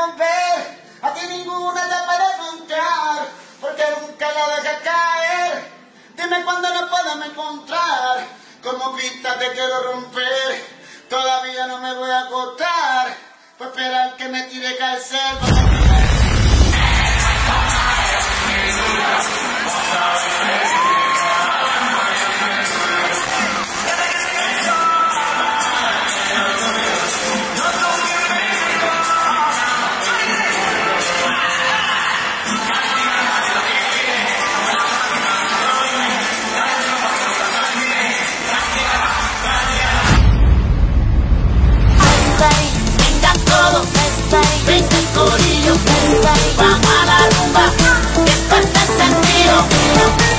romper, a ti ninguna te puede contar, porque nunca la dejas caer. Dime cuándo nos podemos encontrar, como pista te quiero romper, todavía no me voy a acostar, pues esperar que me tire calcer. Vamos a la rumba, despertar sentido.